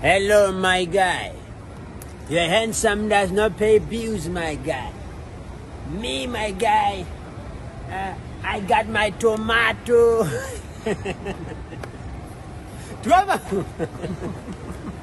Hello, my guy. Your handsome does not pay bills, my guy. Me, my guy, uh, I got my tomato. Drama.